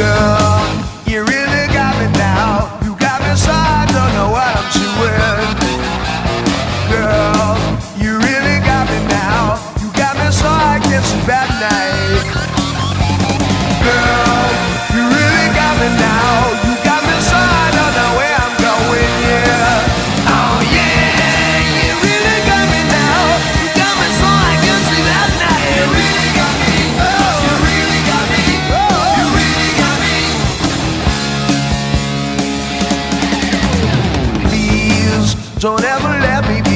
girl. You really got me now. You got me so I don't know what I'm doing. Girl, you really got me now. You got me so I get some bad night. Don't ever let me